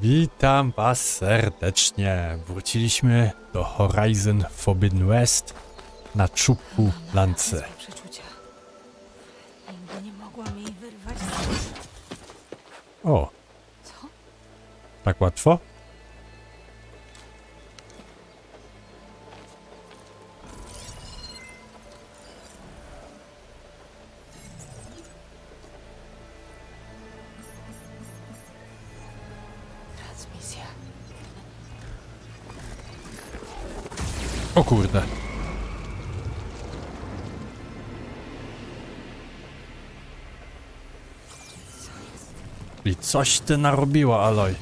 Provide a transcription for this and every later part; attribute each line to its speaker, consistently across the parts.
Speaker 1: Witam was serdecznie. Wróciliśmy do Horizon Forbidden West na czubku lance. O, tak łatwo? Kurde. I coś ty narobiła, Aloy.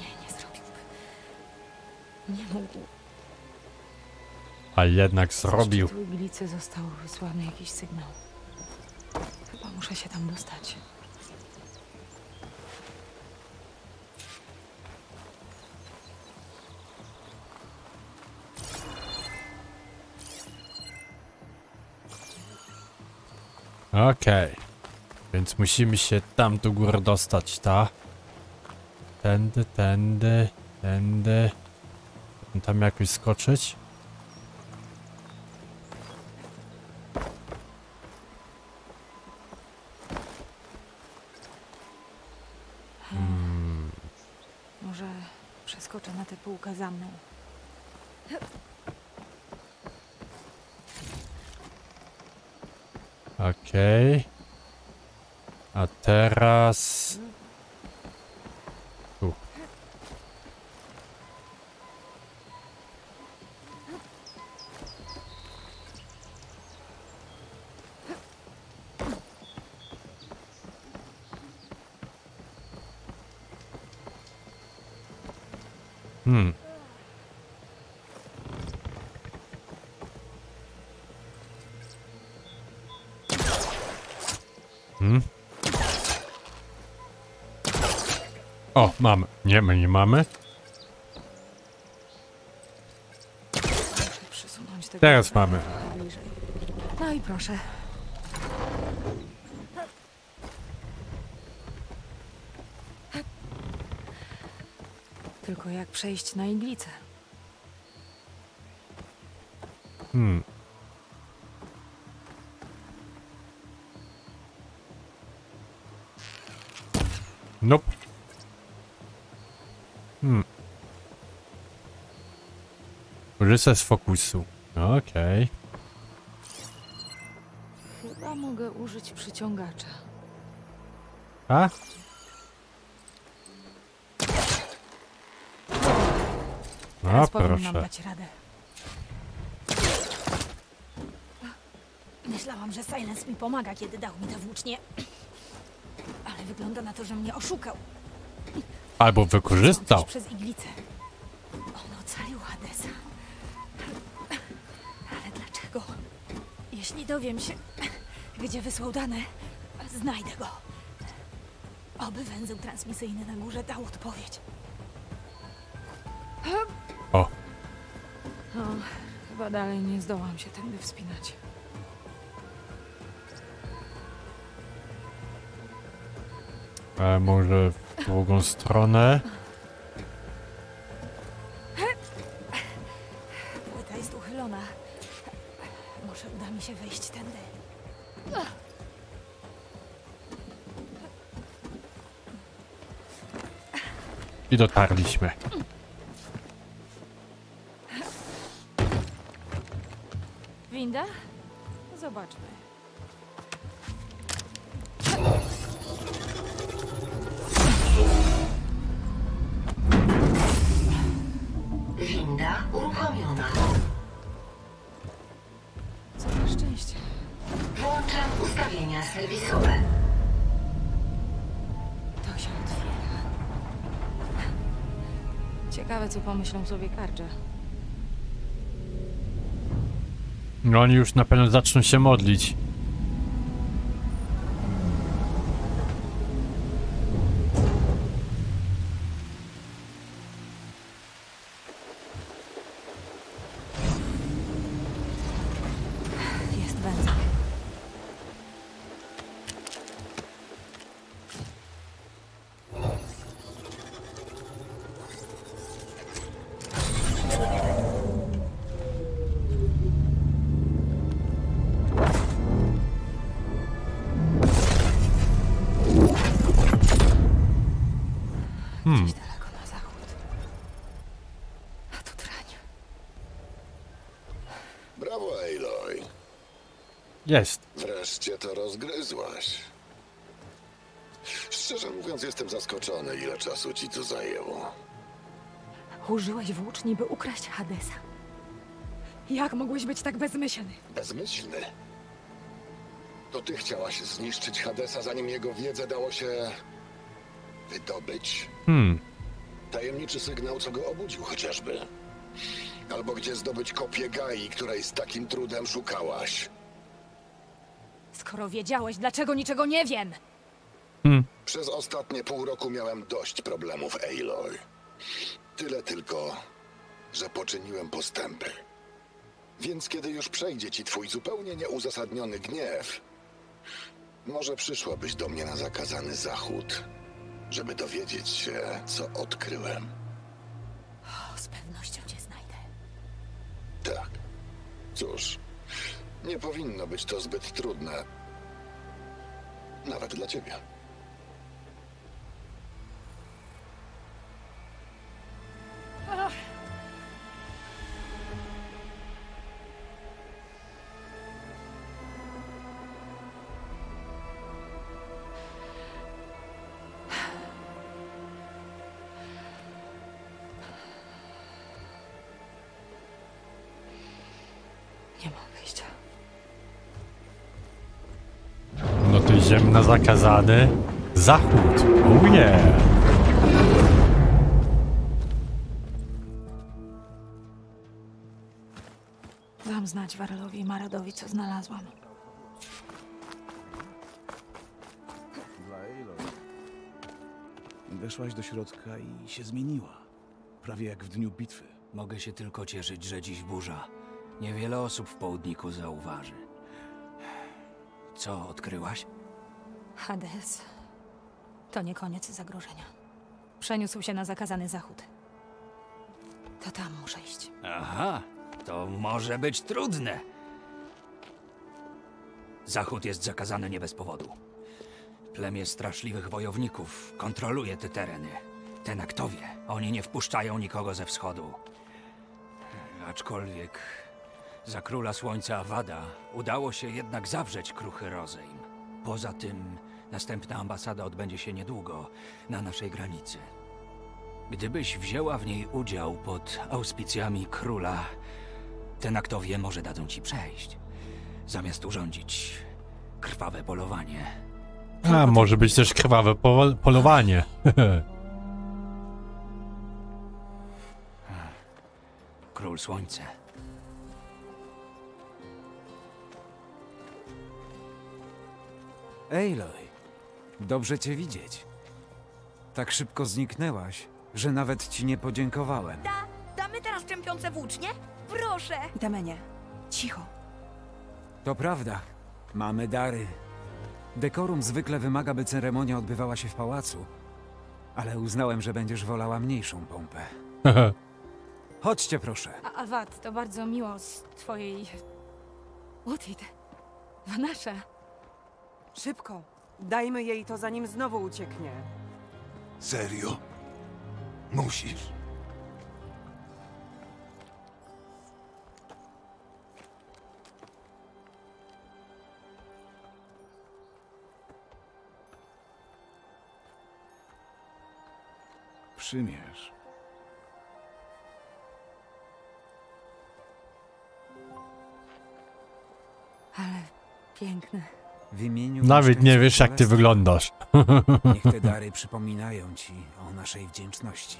Speaker 2: Nie, nie zrobiłby. Nie mógł.
Speaker 1: A jednak zrobił.
Speaker 2: Z iglicy został wysłany jakiś sygnał. Chyba muszę się tam dostać.
Speaker 1: Okej. Więc musimy się tam do góry dostać, ta? Tędy, tędy, tędy. Tam jakoś skoczyć? Teraz... Tu. Mamy. Nie, my nie mamy. Teraz mamy.
Speaker 2: No i proszę. Tylko jak przejść na iglicę?
Speaker 1: Hmm. Nope. Hmm. Korzystaj z fokusu. Okej.
Speaker 2: Chyba mogę użyć przyciągacza.
Speaker 1: A? No proszę.
Speaker 2: dać radę. Myślałam, że Silence mi pomaga, kiedy dał mi tę włócznię. Ale wygląda na to, że mnie oszukał.
Speaker 1: Albo wykorzystał.
Speaker 2: przez iglicę. On ocalił Hadesa. Ale dlaczego? Jeśli dowiem się, gdzie wysłał dane, znajdę go. Oby węzeł transmisyjny na górze dał odpowiedź.
Speaker 1: O.
Speaker 2: O, chyba dalej nie zdołam się tędy wspinać.
Speaker 1: Ale może w drugą stronę?
Speaker 2: Płyta jest uchylona. Może uda mi się wejść tędy.
Speaker 1: I dotarliśmy.
Speaker 2: Winda? Zobaczmy.
Speaker 3: Ustawienia serwisowe.
Speaker 2: To się otwiera. Ciekawe, co pomyślą sobie karcze.
Speaker 1: No oni już na pewno zaczną się modlić.
Speaker 4: Brawo, Aloy.
Speaker 1: Jest.
Speaker 4: Wreszcie to rozgryzłaś. Szczerze mówiąc, jestem zaskoczony, ile czasu ci to zajęło.
Speaker 2: Użyłeś włóczni, by ukraść Hadesa. Jak mogłeś być tak bezmyślny?
Speaker 4: Bezmyślny. To ty chciałaś zniszczyć Hadesa, zanim jego wiedzę dało się wydobyć.
Speaker 1: Hmm.
Speaker 4: Tajemniczy sygnał, co go obudził chociażby. Albo gdzie zdobyć kopię Gai, której z takim trudem szukałaś.
Speaker 2: Skoro wiedziałeś, dlaczego niczego nie wiem?
Speaker 1: Hmm.
Speaker 4: Przez ostatnie pół roku miałem dość problemów, Aloy. Tyle tylko, że poczyniłem postępy. Więc kiedy już przejdzie ci twój zupełnie nieuzasadniony gniew, może przyszłabyś do mnie na zakazany zachód, żeby dowiedzieć się, co odkryłem.
Speaker 2: O, z pewnością cię znajdę.
Speaker 4: Tak. Cóż, nie powinno być to zbyt trudne. Nawet dla ciebie.
Speaker 1: Na zakazany zachód. Oh yeah.
Speaker 2: Dam znać Warelowi i Maradowi, co znalazłam.
Speaker 5: Dla Aloy. Weszłaś do środka i się zmieniła. Prawie jak w dniu bitwy.
Speaker 6: Mogę się tylko cieszyć, że dziś burza. Niewiele osób w południku zauważy. Co odkryłaś?
Speaker 2: Hades. To nie koniec zagrożenia. Przeniósł się na zakazany zachód. To tam muszę iść.
Speaker 6: Aha, to może być trudne. Zachód jest zakazany nie bez powodu. Plemię straszliwych wojowników kontroluje te tereny. Tenaktowie, oni nie wpuszczają nikogo ze wschodu. Aczkolwiek za króla słońca Awada udało się jednak zawrzeć kruchy rozejm. Poza tym następna ambasada odbędzie się niedługo na naszej granicy. Gdybyś wzięła w niej udział pod auspicjami króla, Tenaktowie może dadzą ci przejść. Zamiast urządzić krwawe polowanie.
Speaker 1: A, może być też krwawe po polowanie.
Speaker 6: Król Słońce.
Speaker 7: Aloy, dobrze cię widzieć. Tak szybko zniknęłaś, że nawet ci nie podziękowałem.
Speaker 8: Da, damy teraz czempiące włócznie? Proszę!
Speaker 2: Damenie, cicho.
Speaker 7: To prawda, mamy dary. Dekorum zwykle wymaga, by ceremonia odbywała się w pałacu, ale uznałem, że będziesz wolała mniejszą pompę. Chodźcie proszę.
Speaker 2: A Awad, to bardzo miło z twojej... Utit. Wanasza.
Speaker 9: Szybko. Dajmy jej to, zanim znowu ucieknie.
Speaker 4: Serio? Musisz.
Speaker 5: Przymierz.
Speaker 2: Ale piękne.
Speaker 7: W imieniu
Speaker 1: Nawet nie wiesz, jak ty wyglądasz.
Speaker 7: Niech te dary przypominają ci o naszej wdzięczności.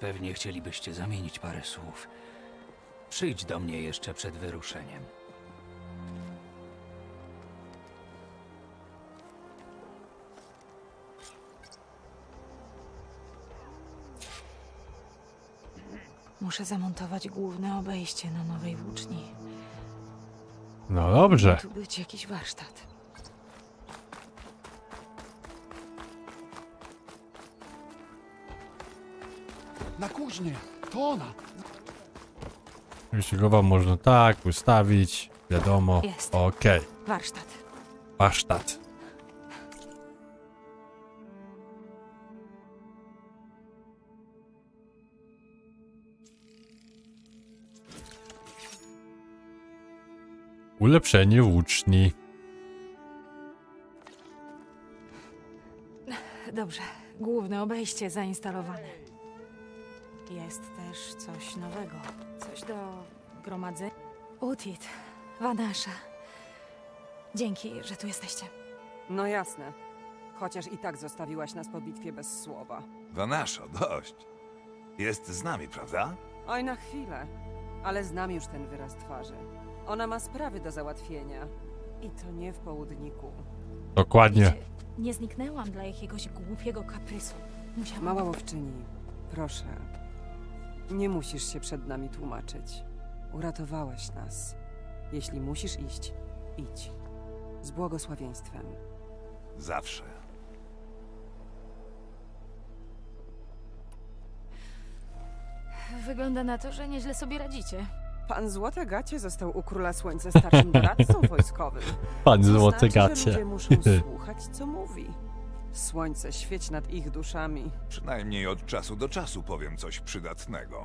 Speaker 6: Pewnie chcielibyście zamienić parę słów. Przyjdź do mnie jeszcze przed wyruszeniem.
Speaker 2: Muszę zamontować główne obejście na nowej włóczni.
Speaker 1: No dobrze.
Speaker 2: Tu być jakiś warsztat.
Speaker 10: Na kuźnie!
Speaker 5: To ona!
Speaker 1: Wyścigową można tak ustawić. Wiadomo.
Speaker 2: Jest.
Speaker 1: Okej.
Speaker 2: Warsztat.
Speaker 1: Warsztat. Ulepszenie włóczni.
Speaker 2: Dobrze. Główne obejście zainstalowane. Jest też coś nowego. Coś do gromadzenia. Utit. Vanasza. Dzięki, że tu jesteście.
Speaker 9: No jasne. Chociaż i tak zostawiłaś nas po bitwie bez słowa.
Speaker 10: Vanaszo, dość. Jest z nami, prawda?
Speaker 9: Oj, na chwilę. Ale znam już ten wyraz twarzy. Ona ma sprawy do załatwienia. I to nie w południku.
Speaker 1: Dokładnie.
Speaker 2: Wiecie, nie zniknęłam dla jakiegoś głupiego kaprysu. Musiałam...
Speaker 9: Mała łowczyni, proszę. Nie musisz się przed nami tłumaczyć. Uratowałaś nas. Jeśli musisz iść, idź. Z błogosławieństwem.
Speaker 10: Zawsze.
Speaker 2: Wygląda na to, że nieźle sobie radzicie.
Speaker 9: Pan Złote Gacie został u Króla Słońca starszym doradcą wojskowym.
Speaker 1: Pan
Speaker 9: To
Speaker 1: złoty
Speaker 9: znaczy,
Speaker 1: gacie.
Speaker 9: ludzie muszą słuchać, co mówi. Słońce świeć nad ich duszami.
Speaker 10: Przynajmniej od czasu do czasu powiem coś przydatnego.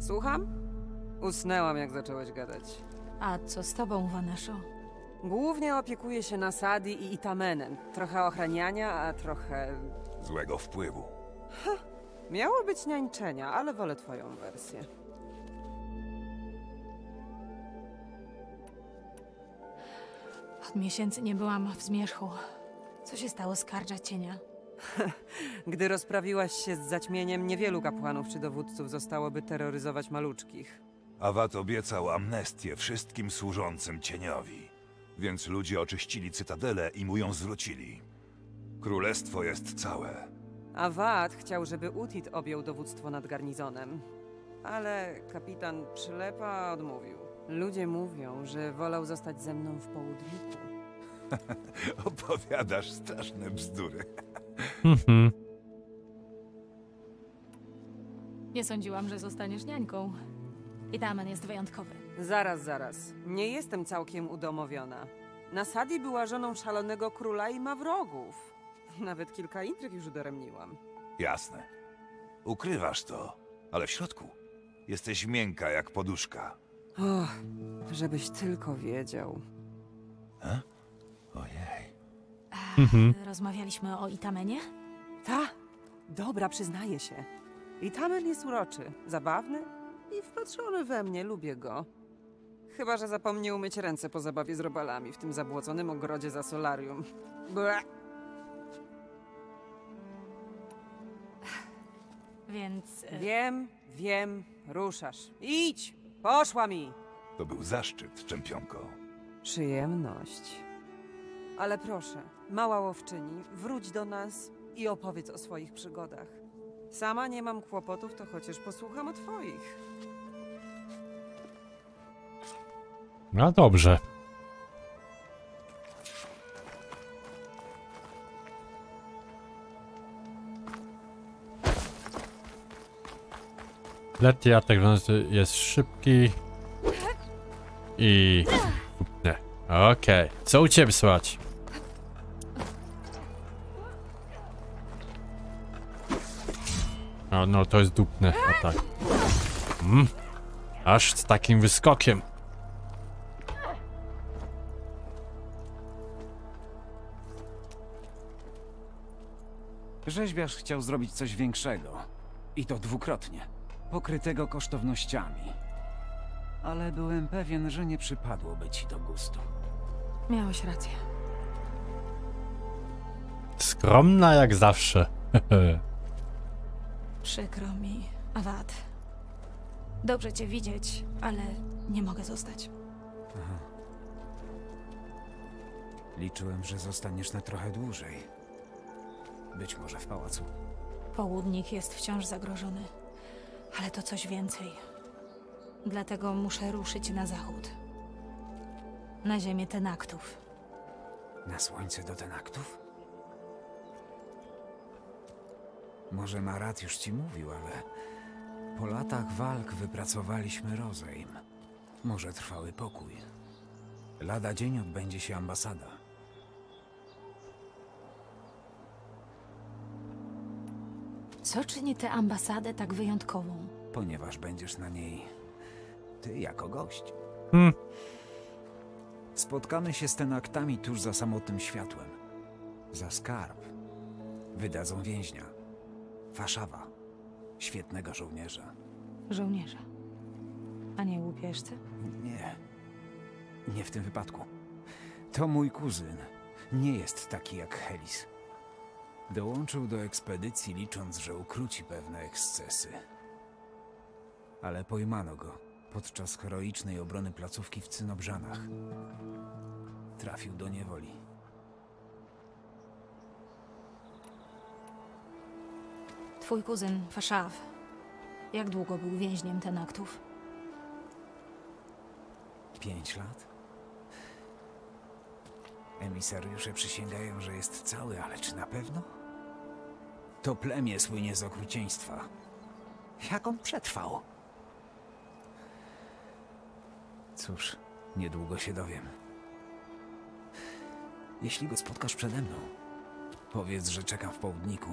Speaker 9: Słucham? Usnęłam, jak zacząłeś gadać.
Speaker 2: A co z tobą, Vanaszo?
Speaker 9: Głównie opiekuję się Nasadi i Itamenem. Trochę ochraniania, a trochę...
Speaker 10: Złego wpływu.
Speaker 9: Miało być niańczenia, ale wolę twoją wersję.
Speaker 2: Od miesięcy nie byłam w zmierzchu. Co się stało z Kardża Cienia?
Speaker 9: Gdy rozprawiłaś się z zaćmieniem, niewielu kapłanów czy dowódców zostałoby terroryzować maluczkich.
Speaker 10: Awat obiecał amnestię wszystkim służącym cieniowi. Więc ludzie oczyścili cytadelę i mu ją zwrócili. Królestwo jest całe.
Speaker 9: A Wad chciał, żeby Utit objął dowództwo nad garnizonem. Ale kapitan Przylepa odmówił. Ludzie mówią, że wolał zostać ze mną w południku.
Speaker 10: Opowiadasz straszne bzdury.
Speaker 1: Mhm.
Speaker 2: Nie sądziłam, że zostaniesz niańką. Itamen jest wyjątkowy.
Speaker 9: Zaraz, zaraz. Nie jestem całkiem udomowiona. Nasadi była żoną szalonego króla i ma wrogów. Nawet kilka intryg już udaremniłam.
Speaker 10: Jasne. Ukrywasz to, ale w środku jesteś miękka jak poduszka.
Speaker 9: Och, żebyś tylko wiedział.
Speaker 10: Ojej.
Speaker 1: Mhm.
Speaker 2: Rozmawialiśmy o Itamenie?
Speaker 9: Ta, dobra, przyznaję się. I Tamen jest uroczy, zabawny i wpatrzony we mnie, lubię go. Chyba, że zapomniał umyć ręce po zabawie z robalami w tym zabłoconym ogrodzie za solarium. Ble.
Speaker 2: Więc... e,
Speaker 9: Wiem, wiem, ruszasz. Idź! Poszła mi!
Speaker 10: To był zaszczyt, czempionko.
Speaker 9: Przyjemność. Ale proszę, mała łowczyni, wróć do nas i opowiedz o swoich przygodach. Sama nie mam kłopotów, to chociaż posłucham o twoich.
Speaker 1: No dobrze. Letni atak jest szybki. I... Nie. Okej. Co u ciebie słychać? O, no to jest dupny atak. Mm. Aż z takim wyskokiem.
Speaker 7: Rzeźbiarz chciał zrobić coś większego. I to dwukrotnie. Pokrytego kosztownościami. Ale byłem pewien, że nie przypadłoby ci do gustu.
Speaker 2: Miałeś rację.
Speaker 1: Skromna jak zawsze.
Speaker 2: Przykro mi, Awad. Dobrze cię widzieć, ale nie mogę zostać.
Speaker 7: Liczyłem, że zostaniesz na trochę dłużej. Być może w pałacu.
Speaker 2: Południk jest wciąż zagrożony, ale to coś więcej. Dlatego muszę ruszyć na zachód. Na ziemię Tenaktów.
Speaker 7: Na słońce do tenaktów? Może Marat już ci mówił, ale Po latach walk wypracowaliśmy rozejm. Może trwały pokój. Lada dzień odbędzie się ambasada.
Speaker 2: Co czyni tę ambasadę tak wyjątkową?
Speaker 7: ponieważ będziesz na niej ty jako gość.
Speaker 1: Hmm.
Speaker 7: Spotkamy się z tenaktami tuż za samotnym światłem. Za skarb wydadzą więźnia. Faszawa, świetnego żołnierza.
Speaker 2: Żołnierza. A nie łupieżcy?
Speaker 7: Nie, nie w tym wypadku. To mój kuzyn. Nie jest taki jak Helis. Dołączył do ekspedycji, licząc, że ukróci pewne ekscesy. Ale pojmano go podczas heroicznej obrony placówki w Cynobrzanach. Trafił do niewoli.
Speaker 2: Twój kuzyn, Faszaw. Jak długo był więźniem tenaktów?
Speaker 7: Pięć lat? Emisariusze przysięgają, że jest cały, ale czy na pewno? To plemię słynie z okrucieństwa. Jak on przetrwał? Cóż, niedługo się dowiem. Jeśli go spotkasz przede mną, powiedz, że czekam w południku.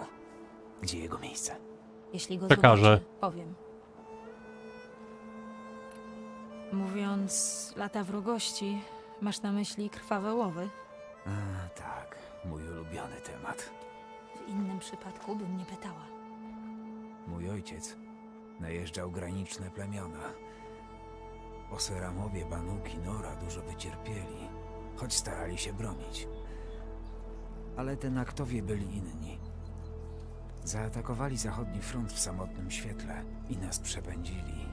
Speaker 7: Gdzie jego miejsce?
Speaker 2: Jeśli go
Speaker 1: Przekażę.
Speaker 2: zobaczę, powiem. Mówiąc lata wrogości, masz na myśli krwawe łowy?
Speaker 7: A, tak, mój ulubiony temat.
Speaker 2: Innym przypadku bym nie pytała.
Speaker 7: Mój ojciec najeżdżał graniczne plemiona. Oseramowie, Banuki, Nora dużo wycierpieli, choć starali się bronić. Ale tenaktowie byli inni. Zaatakowali zachodni front w samotnym świetle i nas przepędzili.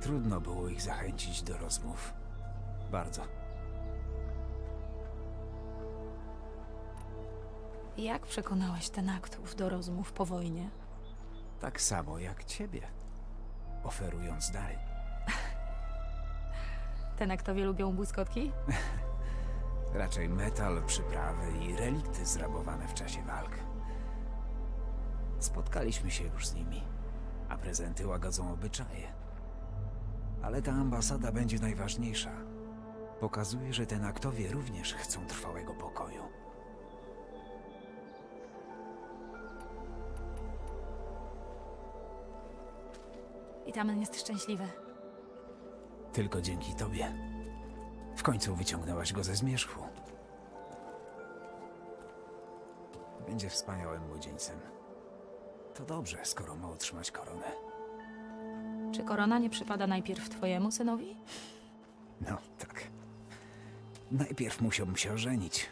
Speaker 7: Trudno było ich zachęcić do rozmów. Bardzo.
Speaker 2: Jak przekonałeś tenaktów do rozmów po wojnie?
Speaker 7: Tak samo jak ciebie. Oferując dary.
Speaker 2: Tenaktowie lubią błyskotki?
Speaker 7: Raczej metal, przyprawy i relikty zrabowane w czasie walk. Spotkaliśmy się już z nimi, a prezenty łagodzą obyczaje. Ale ta ambasada będzie najważniejsza. Pokazuje, że ten aktowie również chcą trwałego pokoju.
Speaker 2: Tamen jest szczęśliwy.
Speaker 7: Tylko dzięki tobie. W końcu wyciągnęłaś go ze zmierzchu. Będzie wspaniałym młodzieńcem. To dobrze, skoro ma otrzymać koronę.
Speaker 2: Czy korona nie przypada najpierw twojemu synowi?
Speaker 7: No, tak. Najpierw musiałbym się ożenić.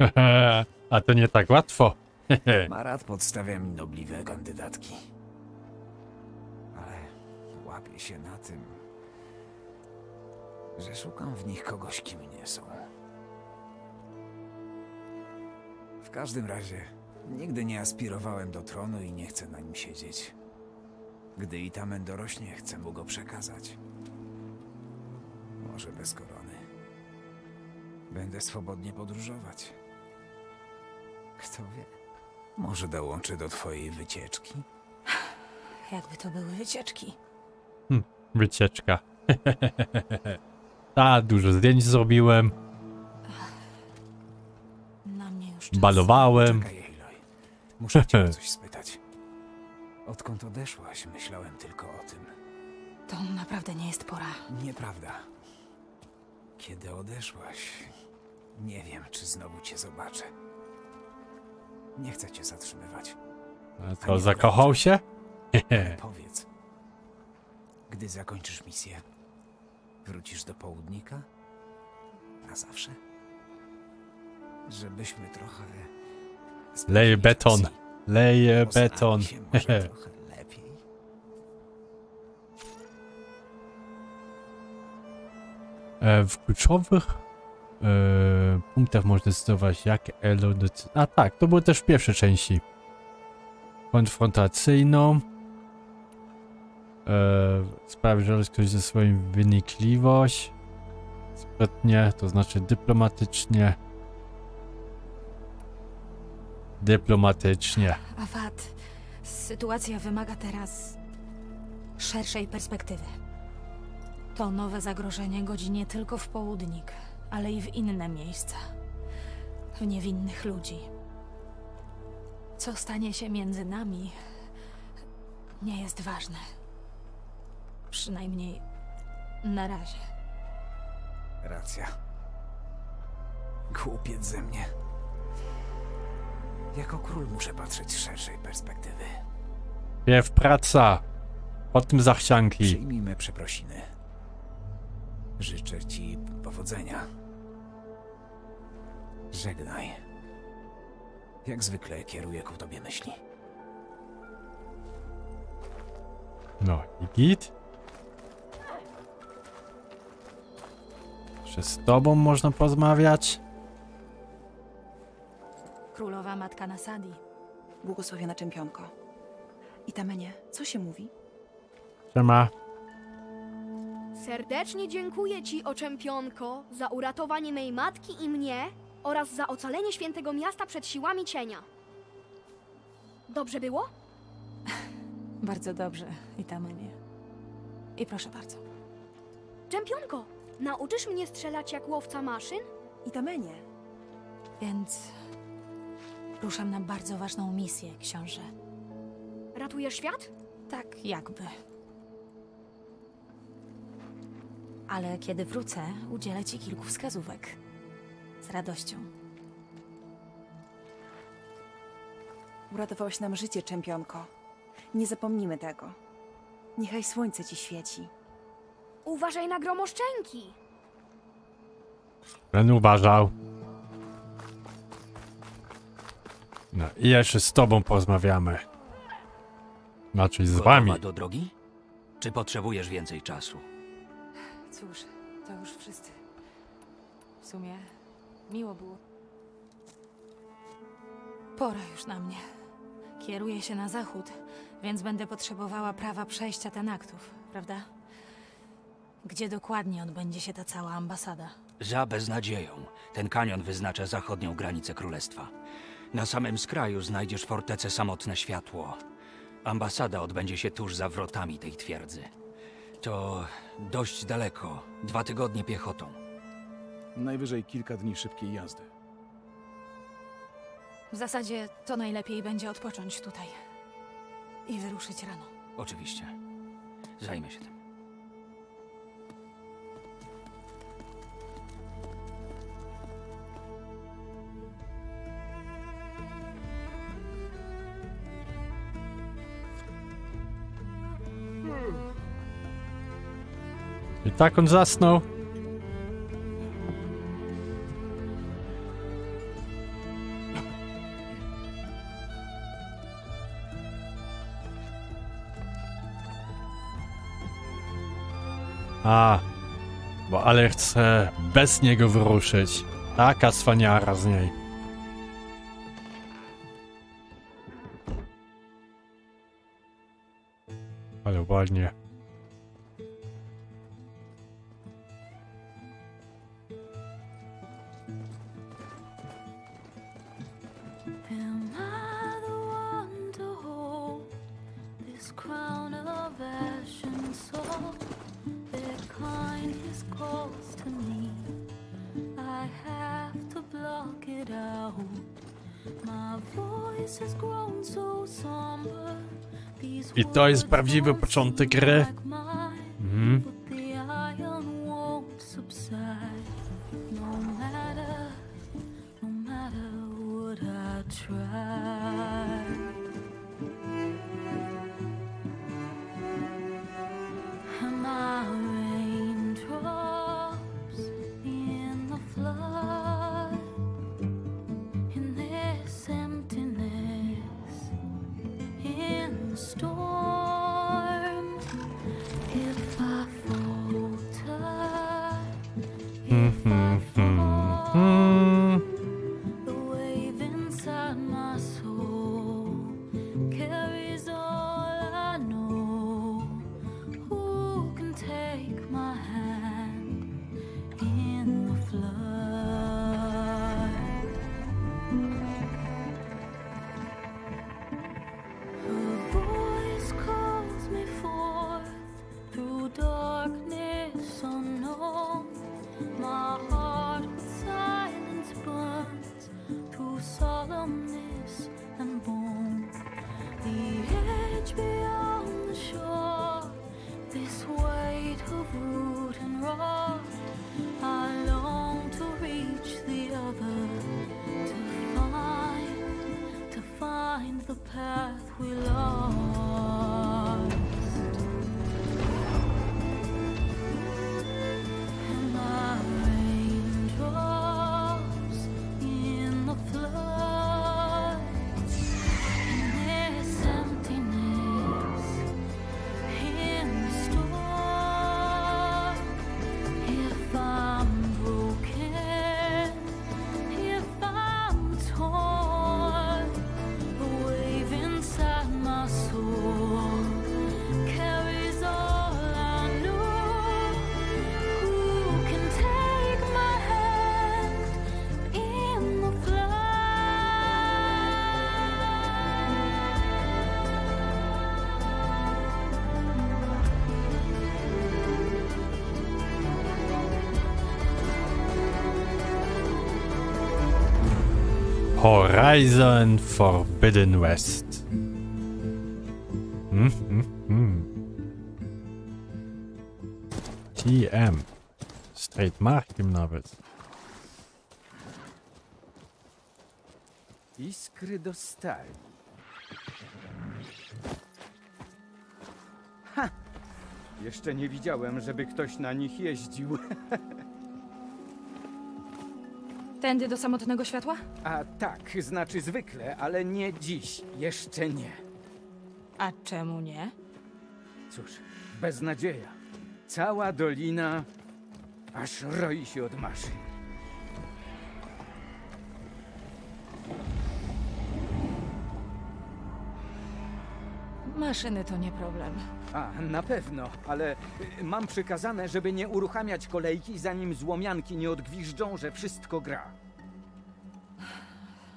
Speaker 1: A to nie tak łatwo.
Speaker 7: Marat podstawia mi nobliwe kandydatki. Się na tym, że szukam w nich kogoś, kim nie są. W każdym razie, nigdy nie aspirowałem do tronu i nie chcę na nim siedzieć. Gdy Itamen dorośnie, chcę mu go przekazać. Może bez korony. Będę swobodnie podróżować. Kto wie? Może dołączę do twojej wycieczki?
Speaker 2: Jakby to były wycieczki.
Speaker 1: Wycieczka. A, dużo zdjęć zrobiłem.
Speaker 2: Na mnie już czas.
Speaker 1: Balowałem.
Speaker 7: Czekaj, Aloy. Muszę cię o coś spytać. Odkąd odeszłaś, myślałem tylko o tym.
Speaker 2: To naprawdę nie jest pora.
Speaker 7: Nieprawda. Kiedy odeszłaś, nie wiem, czy znowu cię zobaczę. Nie chcę cię zatrzymywać.
Speaker 1: A co, zakochał się?
Speaker 7: Powiedz, gdy zakończysz misję, wrócisz do południka? Na zawsze? Żebyśmy trochę...
Speaker 1: Leje beton. Leje beton. E, w kluczowych e, punktach można zdecydować, jak Elo A tak, to było też w pierwszej części. Konfrontacyjną. E, sprawi, że ktoś ze swoim wynikliwość. Sprytnie, to znaczy dyplomatycznie. Dyplomatycznie.
Speaker 2: Awad, sytuacja wymaga teraz szerszej perspektywy. To nowe zagrożenie godzi nie tylko w południk, ale i w inne miejsca. W niewinnych ludzi. Co stanie się między nami, nie jest ważne. Przynajmniej na razie.
Speaker 7: Racja. Głupiec ze mnie. Jako król muszę patrzeć z szerszej perspektywy.
Speaker 11: Pierw praca. Potem zachcianki.
Speaker 7: Przyjmij me przeprosiny. Życzę ci powodzenia. Żegnaj. Jak zwykle kieruję ku tobie myśli.
Speaker 11: No i git. Czy z tobą można porozmawiać?
Speaker 2: Królowa matka Nasadi.
Speaker 12: Błogosławiona czempionko. I Tamenie, co się mówi?
Speaker 11: Siema.
Speaker 13: Serdecznie dziękuję ci, o czempionko, za uratowanie mej matki i mnie oraz za ocalenie świętego miasta przed siłami cienia. Dobrze było?
Speaker 2: Bardzo dobrze, i Tamenie. I proszę bardzo.
Speaker 13: Czempionko, nauczysz mnie strzelać jak łowca maszyn?
Speaker 12: I Tamenie.
Speaker 2: Więc ruszam na bardzo ważną misję, książę.
Speaker 13: Ratujesz świat?
Speaker 2: Tak, jakby. Ale kiedy wrócę, udzielę ci kilku wskazówek. Z radością.
Speaker 12: Uratowałaś nam życie, czempionko. Nie zapomnimy tego. Niechaj słońce ci świeci.
Speaker 13: Uważaj na gromoszczenki!
Speaker 11: Będę uważał. No i jeszcze z tobą porozmawiamy. Znaczy z
Speaker 6: Gotowa
Speaker 11: wami.
Speaker 6: do drogi? Czy potrzebujesz więcej czasu?
Speaker 2: Cóż, to już wszyscy. W sumie miło było. Pora już na mnie. Kieruję się na zachód, więc będę potrzebowała prawa przejścia ten aktów, prawda? Gdzie dokładnie odbędzie się ta cała ambasada?
Speaker 6: Za beznadzieją. Ten kanion wyznacza zachodnią granicę królestwa. Na samym skraju znajdziesz fortecę Samotne Światło. Ambasada odbędzie się tuż za wrotami tej twierdzy. To dość daleko. Dwa tygodnie piechotą.
Speaker 5: Najwyżej kilka dni szybkiej jazdy.
Speaker 2: W zasadzie to najlepiej będzie odpocząć tutaj i wyruszyć rano.
Speaker 6: Oczywiście. Zajmę się tym.
Speaker 11: Tak on zasnął. A, bo ale chcę bez niego wyruszyć. Taka cwaniara z niej. Ale ładnie.
Speaker 1: I to
Speaker 11: jest prawdziwy początek gry. Mhm.
Speaker 1: Horizon Forbidden West. Hmm, hmm, hmm. TM. Z trademarkiem nawet.
Speaker 14: Iskry do stali. Ha! Jeszcze nie widziałem, żeby ktoś na nich jeździł.
Speaker 2: Tędy do samotnego światła?
Speaker 14: A tak, znaczy zwykle, ale nie dziś. Jeszcze nie.
Speaker 2: A czemu nie?
Speaker 14: Cóż, beznadzieja. Cała dolina aż roi się od maszyn.
Speaker 2: Maszyny to nie problem.
Speaker 14: A, na pewno, ale y, mam przykazane, żeby nie uruchamiać kolejki, zanim złomianki nie odgwiżdżą, że wszystko gra.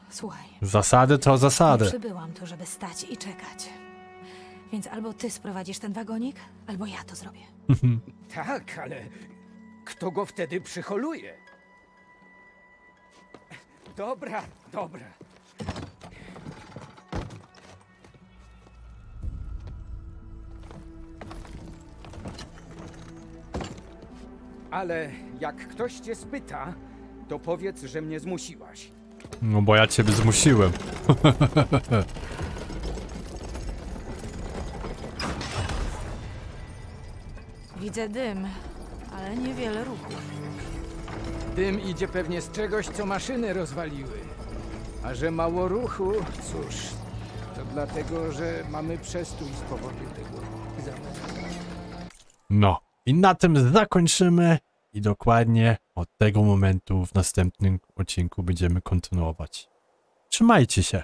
Speaker 2: Słuchaj,
Speaker 1: Zasady to
Speaker 2: nie
Speaker 1: zasady.
Speaker 2: przybyłam tu, żeby stać i czekać. Więc albo ty sprowadzisz ten wagonik, albo ja to zrobię.
Speaker 14: Tak, ale kto go wtedy przyholuje? Dobra, dobra. Ale jak ktoś cię spyta, to powiedz, że mnie zmusiłaś.
Speaker 1: No bo ja ciebie zmusiłem.
Speaker 2: Widzę dym, ale niewiele ruchu.
Speaker 14: Dym idzie pewnie z czegoś, co maszyny rozwaliły. A że mało ruchu, cóż, to dlatego, że mamy przestój z powodu tego zamętu.
Speaker 1: No. I na tym zakończymy. I dokładnie od tego momentu w następnym odcinku będziemy kontynuować. Trzymajcie się.